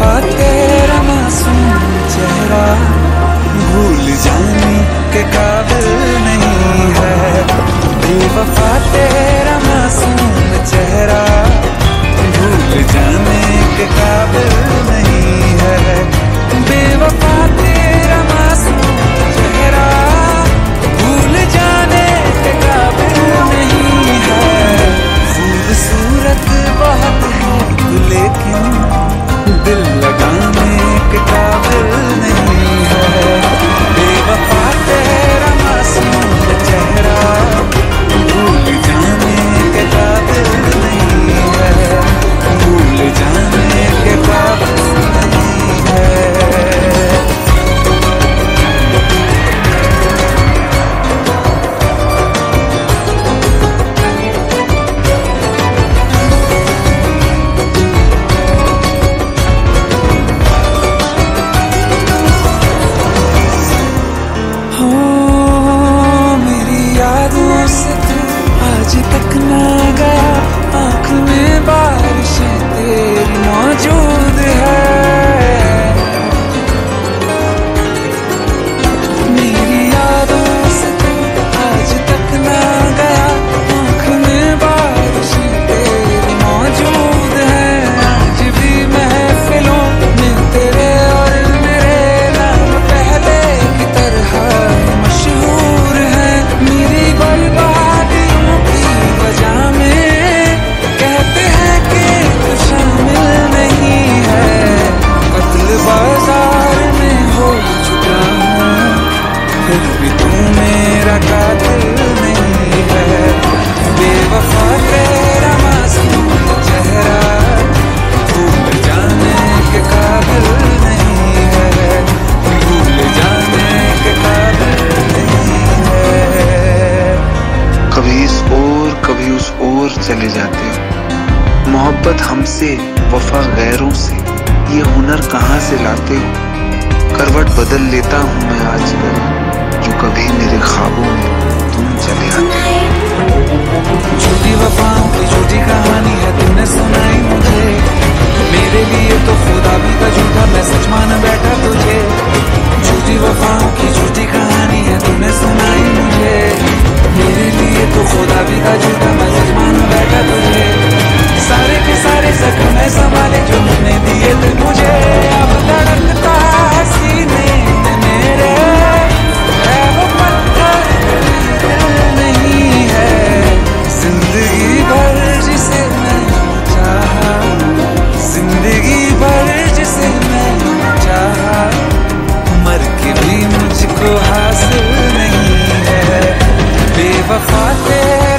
वफा तेरा मासूम चेहरा भूल जाने के कारण love. खुद भी तू मेरा कातिल नहीं है। बेवफा तेरा मासूम चेहरा भूल जाने के काबिल कभी इस ओर, कभी उस ओर चले जाते हो। मोहब्बत हमसे, वफा गैरों से, ये हुनर कहाँ से लाते हो? करवट बदल लेता हूँ मैं आजकल। कभी मेरे ख्वाबों में तुम चले आते। वफा